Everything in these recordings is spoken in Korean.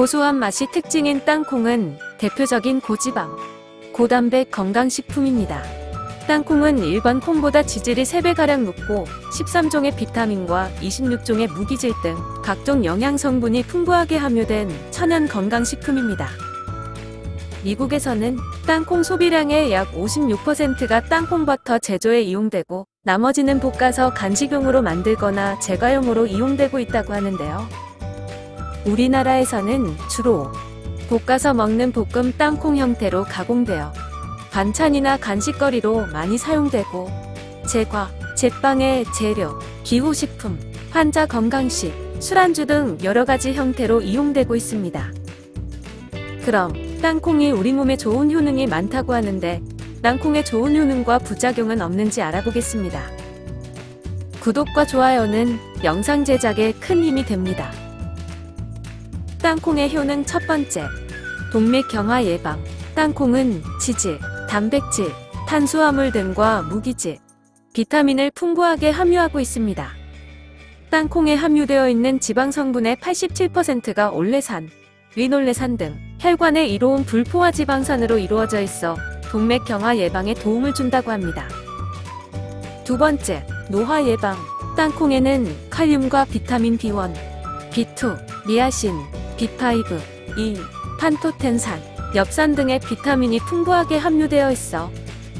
고소한 맛이 특징인 땅콩은 대표적인 고지방, 고단백 건강식품입니다. 땅콩은 일반 콩보다 지질이 3배가량 높고 13종의 비타민과 26종의 무기질 등 각종 영양 성분이 풍부하게 함유된 천연 건강식품입니다. 미국에서는 땅콩 소비량의 약 56%가 땅콩버터 제조에 이용되고 나머지는 볶아서 간식용으로 만들거나 제과용으로 이용되고 있다고 하는데요. 우리나라에서는 주로 볶아서 먹는 볶음 땅콩 형태로 가공되어 반찬이나 간식거리로 많이 사용되고 제과, 제빵의 재료, 기호식품, 환자 건강식, 술안주 등 여러 가지 형태로 이용되고 있습니다. 그럼 땅콩이 우리 몸에 좋은 효능이 많다고 하는데 땅콩의 좋은 효능과 부작용은 없는지 알아보겠습니다. 구독과 좋아요는 영상 제작에 큰 힘이 됩니다. 땅콩의 효능 첫 번째, 동맥 경화 예방. 땅콩은 지질, 단백질, 탄수화물 등과 무기질, 비타민을 풍부하게 함유하고 있습니다. 땅콩에 함유되어 있는 지방 성분의 87%가 올레산, 리놀레산 등 혈관에 이로운 불포화 지방산으로 이루어져 있어 동맥 경화 예방에 도움을 준다고 합니다. 두 번째, 노화 예방. 땅콩에는 칼륨과 비타민 B1, B2, 니아신, B5, E, 판토텐산, 엽산 등의 비타민이 풍부하게 함유되어 있어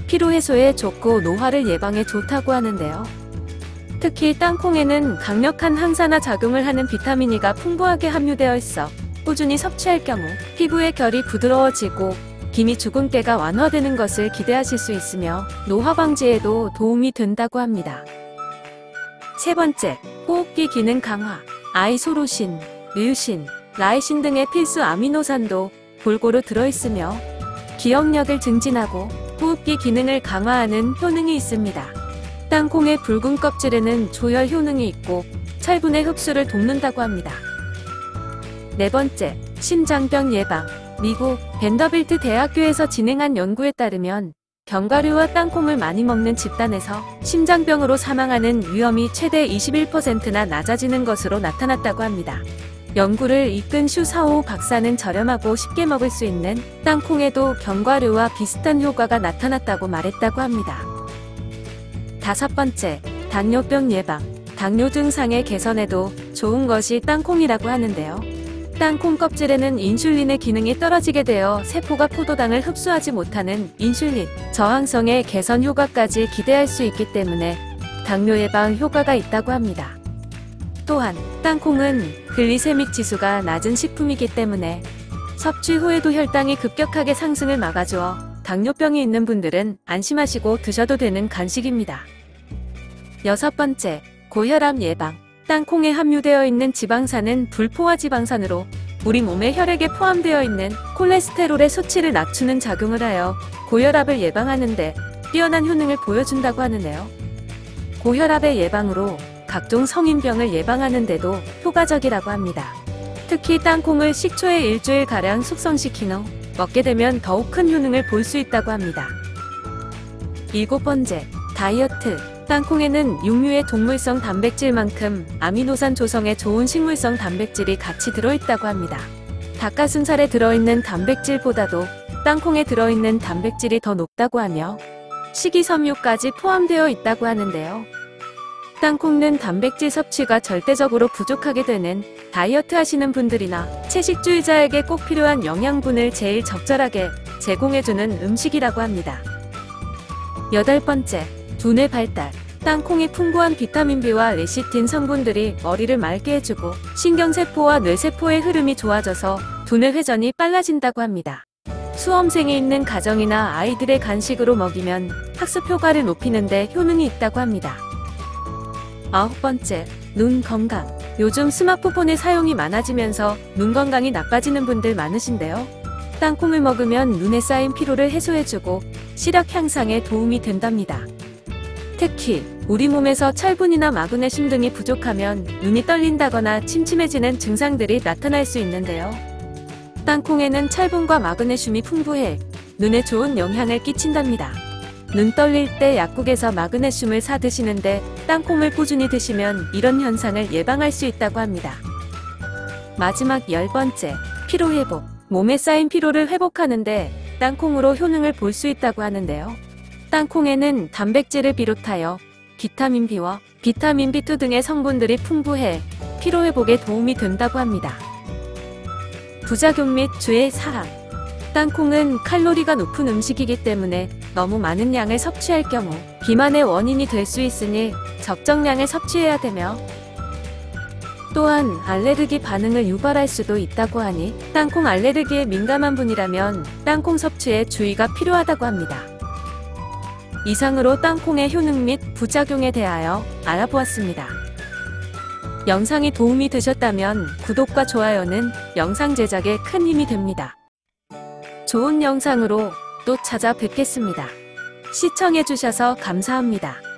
피로 해소에 좋고 노화를 예방에 좋다고 하는데요. 특히 땅콩에는 강력한 항산화 작용을 하는 비타민 E가 풍부하게 함유되어 있어 꾸준히 섭취할 경우 피부의 결이 부드러워지고 기미 주근깨가 완화되는 것을 기대하실 수 있으며 노화 방지에도 도움이 된다고 합니다. 세 번째, 호흡기 기능 강화. 아이소로신, 류신, 라이신 등의 필수 아미노산도 골고루 들어있으며 기억력을 증진하고 호흡기 기능을 강화하는 효능이 있습니다. 땅콩의 붉은 껍질에는 조혈 효능이 있고 철분의 흡수를 돕는다고 합니다. 네 번째, 심장병 예방. 미국 벤더빌트 대학교에서 진행한 연구에 따르면 견과류와 땅콩을 많이 먹는 집단에서 심장병으로 사망하는 위험이 최대 21%나 낮아지는 것으로 나타났다고 합니다. 연구를 이끈 슈사오 박사는 저렴하고 쉽게 먹을 수 있는 땅콩에도 견과류와 비슷한 효과가 나타났다고 말했다고 합니다. 다섯 번째, 당뇨병 예방. 당뇨 증상의 개선에도 좋은 것이 땅콩이라고 하는데요. 땅콩 껍질에는 인슐린의 기능이 떨어지게 되어 세포가 포도당을 흡수하지 못하는 인슐린 저항성의 개선 효과까지 기대할 수 있기 때문에 당뇨 예방 효과가 있다고 합니다. 또한 땅콩은 글리세믹 지수가 낮은 식품이기 때문에 섭취 후에도 혈당이 급격하게 상승을 막아주어 당뇨병이 있는 분들은 안심하시고 드셔도 되는 간식입니다. 여섯 번째, 고혈압 예방. 땅콩에 함유되어 있는 지방산은 불포화 지방산으로 우리 몸의 혈액에 포함되어 있는 콜레스테롤의 수치를 낮추는 작용을 하여 고혈압을 예방하는데 뛰어난 효능을 보여준다고 하는데요. 고혈압의 예방으로 각종 성인병을 예방하는 데도 효과적이라고 합니다. 특히 땅콩을 식초에 일주일가량 숙성시킨 후 먹게 되면 더욱 큰 효능을 볼 수 있다고 합니다. 일곱 번째, 다이어트. 땅콩에는 육류의 동물성 단백질만큼 아미노산 조성에 좋은 식물성 단백질이 같이 들어있다고 합니다. 닭가슴살에 들어있는 단백질보다도 땅콩에 들어있는 단백질이 더 높다고 하며 식이섬유까지 포함되어 있다고 하는데요. 땅콩은 단백질 섭취가 절대적으로 부족하게 되는 다이어트 하시는 분들이나 채식주의자에게 꼭 필요한 영양분을 제일 적절하게 제공해주는 음식이라고 합니다. 여덟 번째, 두뇌 발달. 땅콩이 풍부한 비타민 B와 레시틴 성분들이 머리를 맑게 해주고 신경세포와 뇌세포의 흐름이 좋아져서 두뇌 회전이 빨라진다고 합니다. 수험생이 있는 가정이나 아이들의 간식으로 먹이면 학습 효과를 높이는데 효능이 있다고 합니다. 아홉 번째, 눈 건강. 요즘 스마트폰의 사용이 많아지면서 눈 건강이 나빠지는 분들 많으신데요. 땅콩을 먹으면 눈에 쌓인 피로를 해소해주고 시력 향상에 도움이 된답니다. 특히 우리 몸에서 철분이나 마그네슘 등이 부족하면 눈이 떨린다거나 침침해지는 증상들이 나타날 수 있는데요. 땅콩에는 철분과 마그네슘이 풍부해 눈에 좋은 영향을 끼친답니다. 눈 떨릴 때 약국에서 마그네슘을 사 드시는데 땅콩을 꾸준히 드시면 이런 현상을 예방할 수 있다고 합니다. 마지막 열 번째, 피로 회복. 몸에 쌓인 피로를 회복하는데 땅콩으로 효능을 볼 수 있다고 하는데요. 땅콩에는 단백질을 비롯하여 비타민 B와 비타민 B2 등의 성분들이 풍부해 피로 회복에 도움이 된다고 합니다. 부작용 및 주의 사항. 땅콩은 칼로리가 높은 음식이기 때문에 너무 많은 양을 섭취할 경우 비만의 원인이 될 수 있으니 적정량을 섭취해야 되며 또한 알레르기 반응을 유발할 수도 있다고 하니 땅콩 알레르기에 민감한 분이라면 땅콩 섭취에 주의가 필요하다고 합니다. 이상으로 땅콩의 효능 및 부작용에 대하여 알아보았습니다. 영상이 도움이 되셨다면 구독과 좋아요는 영상 제작에 큰 힘이 됩니다. 좋은 영상으로 또 찾아뵙겠습니다. 시청해주셔서 감사합니다.